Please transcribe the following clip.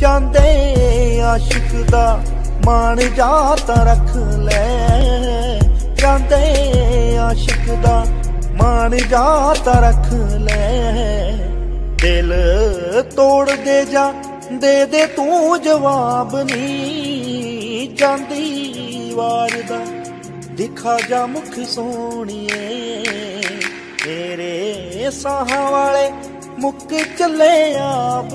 ਜਾਂਦੇ ਆਸ਼ਿਕ ਦਾ ਮਾਣ ਜਾ ਤਾਂ ਰੱਖ ਲੈ। ਜਾਂਦੇ ਆਸ਼ਿਕ ਦਾ ਮਾਣ ਜਾ ਤਾਂ ਰੱਖ ਲੈ। ਦਿਲ ਤੋੜ ਦੇ ਜਾ, ਦੇ ਦੇ ਤੂੰ ਜਵਾਬ ਨਹੀਂ ਜਾਂਦੀ ਵਾਰ ਦਾ ਦਿਖਾ ਜਾ ਮੁਖ ਸੋਹਣੀਏ। ਤੇਰੇ ਸਾਹਾਂ ਵਾਲੇ ਮੁੱਕ ਚੱਲੇ ਆਪ